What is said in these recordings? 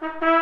Thank you.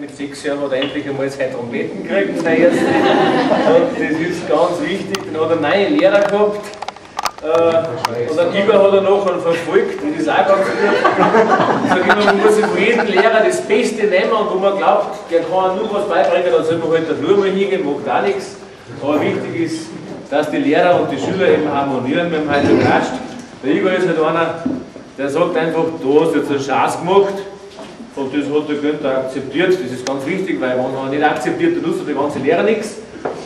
Mit sechs Jahren hat er endlich einmal seine Trompeten gekriegt, der erste. Und das ist ganz wichtig. Dann hat er neue Lehrer gehabt. Äh, und dann Igor hat er nachher verfolgt, das ist auch ganz gut. Ich sage immer, man muss von jedem Lehrer das Beste nehmen und wo man glaubt, der kann nur was beibringen, dann soll man halt da nur mal hingehen, macht auch nichts. Aber wichtig ist, dass die Lehrer und die Schüler eben harmonieren mit dem heutigen Gast. Der Igor ist halt einer, der sagt einfach, du hast jetzt einen Schatz gemacht, und das hat der Günther akzeptiert. Das ist ganz wichtig, weil wenn er nicht akzeptiert, dann nutzt der ganze Lehrer nichts.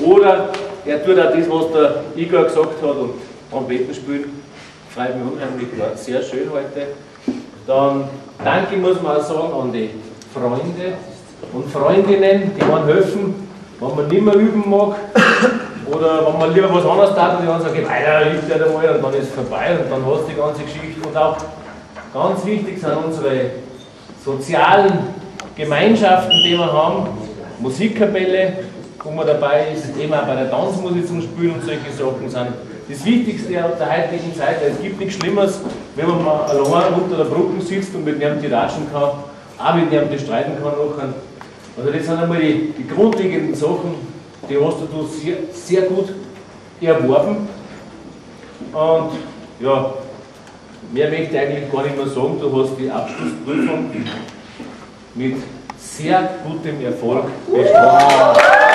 Oder er tut auch das, was der Igor gesagt hat und Trompeten spielen. Freut mich unheimlich, war sehr schön heute. Dann danke muss man auch sagen an die Freunde und Freundinnen, die man helfen, wenn man nicht mehr üben mag. Oder wenn man lieber was anderes tat und die anderen sagen, weiter, übt der mal und dann ist es vorbei und dann hast du die ganze Geschichte. Und auch ganz wichtig sind unsere sozialen Gemeinschaften, die wir haben, Musikkapelle, wo man dabei ist, eben auch bei der Tanzmusik zum Spielen und solche Sachen sind das Wichtigste der heutigen Zeit, es gibt nichts Schlimmeres, wenn man mal allein unter der Brücke sitzt und mit jemandem ratschen kann, auch mit jemandem streiten kann nachher. Also das sind einmal die, die grundlegenden Sachen, die hast du sehr, sehr gut erworben. Und ja, Mehr möchte ich eigentlich gar nicht mehr sagen. Du hast die Abschlussprüfung mit sehr gutem Erfolg bestanden.